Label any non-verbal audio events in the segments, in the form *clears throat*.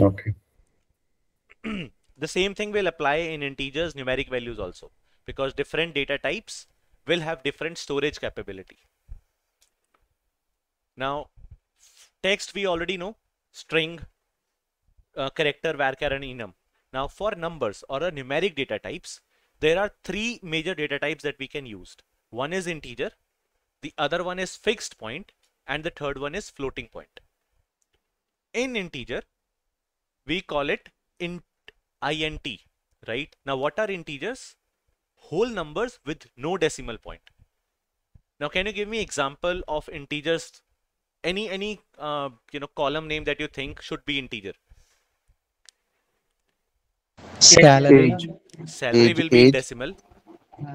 Okay. the same thing will apply in integers numeric values also because different data types will have different storage capability. Now, text we already know, string, uh, character, varchar and enum. Now for numbers or a numeric data types, there are three major data types that we can use. One is integer, the other one is fixed point, and the third one is floating point. In integer, we call it int, int, right? Now what are integers? Whole numbers with no decimal point. Now can you give me example of integers any any uh, you know column name that you think should be integer salary Age. salary Age, will be age. decimal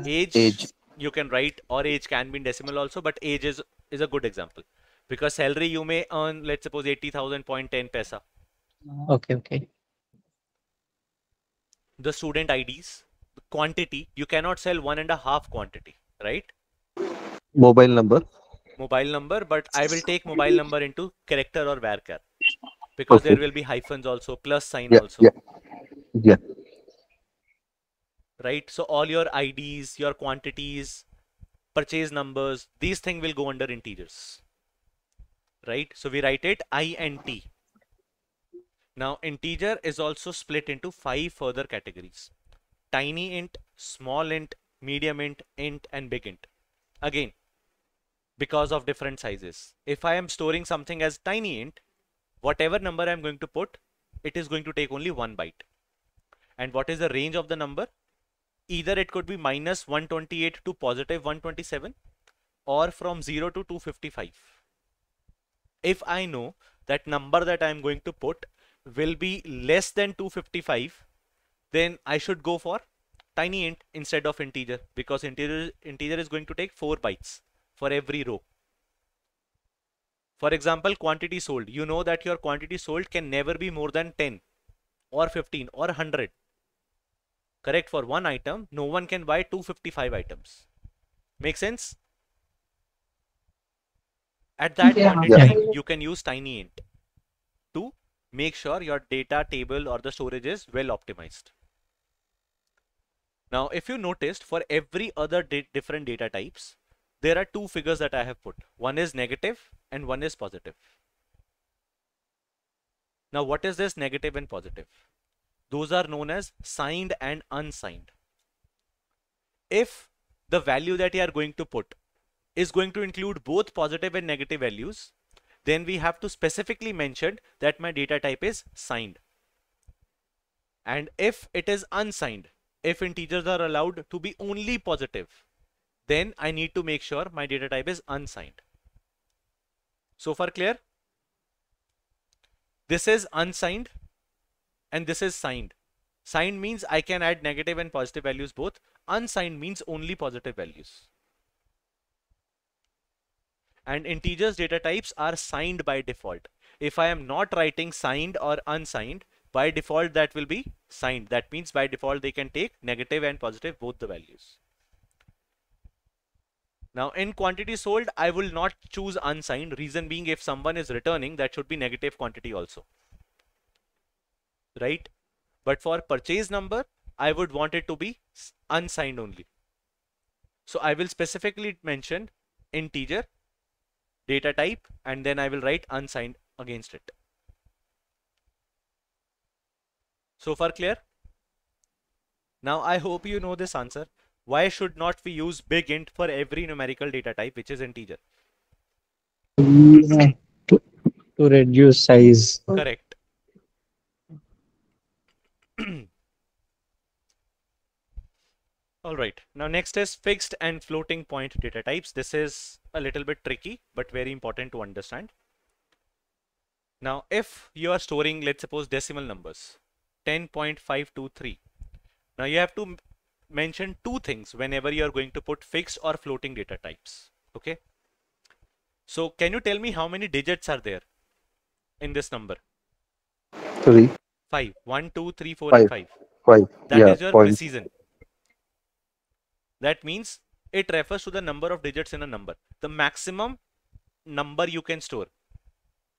age, Age. you can write or age can be in decimal also but age is is a good example because salary you may earn let's suppose 80000.10 paisa okay okay the student ids the quantity you cannot sell one and a half quantity right Mobile number. mobile number but i will take mobile number into character or varchar because there will be hyphens also plus sign Yeah. also Yeah. Yeah. right so all your ids your quantities purchase numbers these things will go under integers right so we write it int now integer is also split into five further categories. Tiny int small int medium int int and big int. Again because of different sizes. If i am storing something as tiny int whatever number i'm going to put it is going to take only one byte. And what is the range of the number? Either it could be minus 128 to positive 127 or from 0 to 255 if i know that number that i am going to put will be less than 255 then i should go for tiny int instead of integer because integer integer is going to take 4 bytes for every row. For example quantity sold. You know that your quantity sold can never be more than 10 or 15 or 100 correct for one item no one can buy 255 items. Make sense? At that Yeah. point in Yeah. time you can use tiny int. to make sure your data table or the storage is well optimized. Now if you noticed for every other di- different data types there are two figures that i have put. One is negative and one is positive. Now what is this negative and positive? Those are known as signed and unsigned. If the value that you are going to put is going to include both positive and negative values, then we have to specifically mention that my data type is signed. And if it is unsigned, if integers are allowed to be only positive, then I need to make sure my data type is unsigned. So far clear? This is unsigned and this is signed. Signed means I can add negative and positive values both. Unsigned means only positive values. And integers data types are signed by default. If I am not writing signed or unsigned, by default that will be signed. That means by default they can take negative and positive both the values. Now in quantity sold, I will not choose unsigned. Reason being if someone is returning, that should be negative quantity also right? But for purchase number, I would want it to be unsigned only. So I will specifically mention integer, data type, and then I will write unsigned against it. So far clear? Now I hope you know this answer. Why should not we use big int for every numerical data type which is integer? Yeah, to, to reduce size Correct. *clears throat* All right. Now next is fixed and floating point data types. This is a little bit tricky, but very important to understand. Now, if you are storing, let's suppose decimal numbers, 10.523. Now you have to mention two things whenever you are going to put fixed or floating data types. Okay. So can you tell me how many digits are there in this number? Three. Five. One, two, three, four, and Five. five. Five. That is yeah. your Point. precision. That means it refers to the number of digits in a number. The maximum number you can store.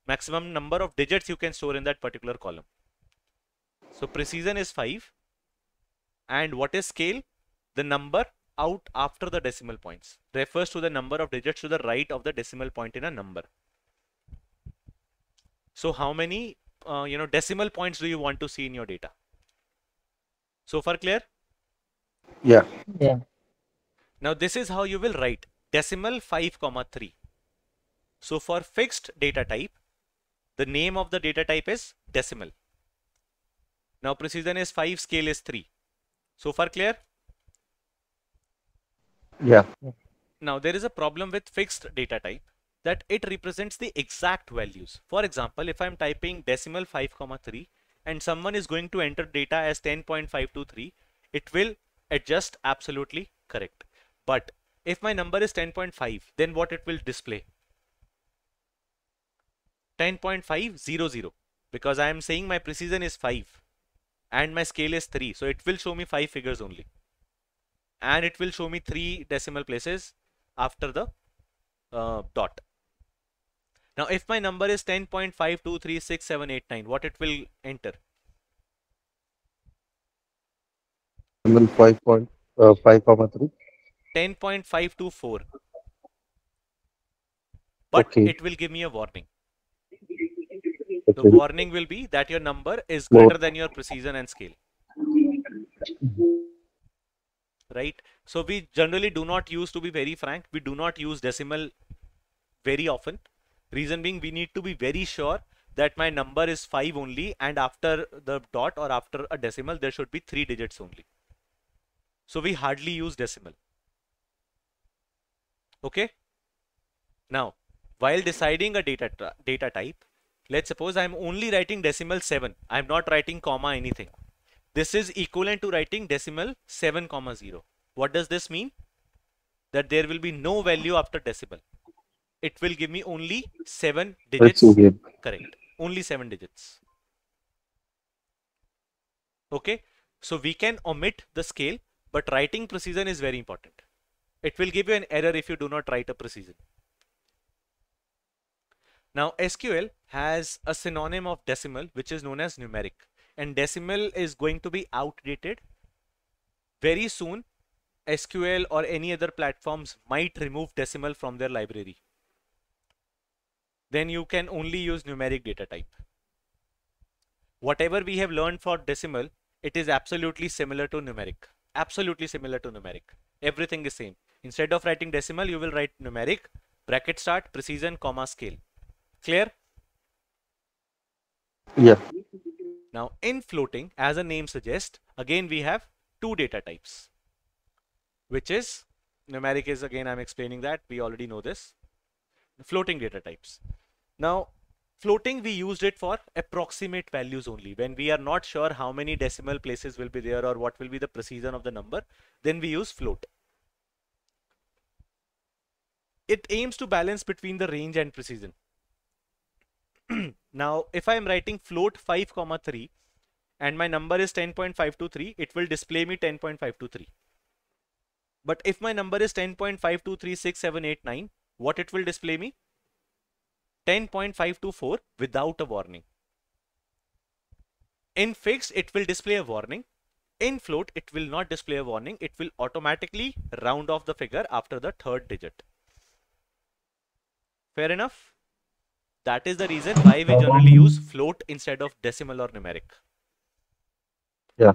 Maximum number of digits you can store in that particular column. So precision is 5. And what is scale? The number out after the decimal points refers to the number of digits to the right of the decimal point in a number. So how many uh, you know decimal points do you want to see in your data? So far clear? Yeah. Yeah. Now this is how you will write decimal 5 comma 3. So for fixed data type, the name of the data type is decimal. Now precision is 5, scale is 3. So far clear? Yeah. Now there is a problem with fixed data type that it represents the exact values. For example, if I'm typing decimal 5 comma 3 and someone is going to enter data as 10.523, it will adjust absolutely correct. But if my number is 10.5, then what it will display? 10.500 because I am saying my precision is 5 and my scale is 3. So it will show me 5 figures only. And it will show me 3 decimal places after the uh, dot. Now if my number is 10.523678, what it will enter? Decimal five point uh, five comma three. 10.524. But Okay. it will give me a warning. The warning will be that your number is greater than your precision and scale. Right? So we generally do not use, to be very frank, we do not use decimal very often. Reason being, we need to be very sure that my number is 5 only and after the dot or after a decimal, there should be 3 digits only. So we hardly use decimal. Okay? Now, while deciding a data, data type, let's suppose I'm only writing decimal 7. I'm not writing comma anything. This is equivalent to writing decimal 7 comma 0. What does this mean? That there will be no value after decimal. It will give me only 7 digits. Let's see again. Correct. Only 7 digits. Okay. So we can omit the scale, but writing precision is very important. It will give you an error if you do not write a precision. Now SQL has a synonym of decimal which is known as numeric and decimal is going to be outdated. Very soon SQL or any other platforms might remove decimal from their library. Then you can only use numeric data type. Whatever we have learned for decimal, it is absolutely similar to numeric. Absolutely similar to numeric. Everything is same. Instead of writing decimal, you will write numeric, bracket start, precision, comma, scale. Clear? Yeah. Now in floating, as a name suggests, again we have two data types, which is numeric is again I'm explaining that we already know this. Floating data types. Now floating we used it for approximate values only. When we are not sure how many decimal places will be there or what will be the precision of the number, then we use float. It aims to balance between the range and precision. *clears throat* now if I am writing float 5 comma 3 and my number is 10.523 it will display me 10.523 but if my number is 10.5236789 what it will display me? 10.524 without a warning. In fixed it will display a warning. In float it will not display a warning. It will automatically round off the figure after the third digit fair enough that is the reason why we generally use float instead of decimal or numeric. Yeah.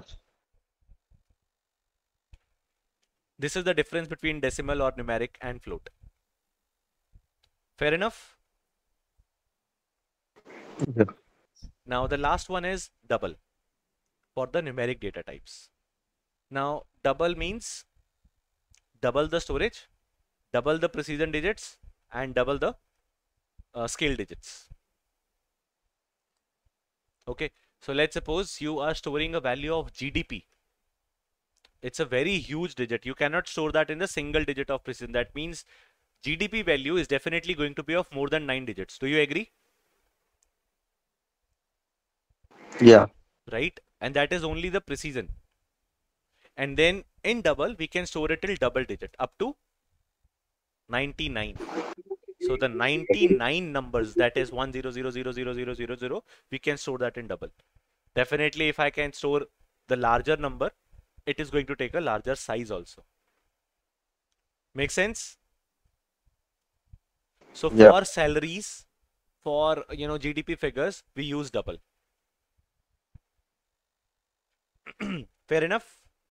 This is the difference between decimal or numeric and float. Fair enough? Yeah. Now the last one is double for the numeric data types. Now double means double the storage, double the precision digits and double the uh, scale digits. Okay, so let's suppose you are storing a value of GDP. It's a very huge digit. You cannot store that in a single digit of precision. That means GDP value is definitely going to be of more than 9 digits. Do you agree? Yeah. Right? And that is only the precision. And then in double, we can store it till double digit up to 99. So the 99 numbers that is 100000000, we can store that in double. Definitely, if I can store the larger number, it is going to take a larger size also. Make sense? So for Yeah. salaries, for you know GDP figures, we use double. *clears throat* Fair enough?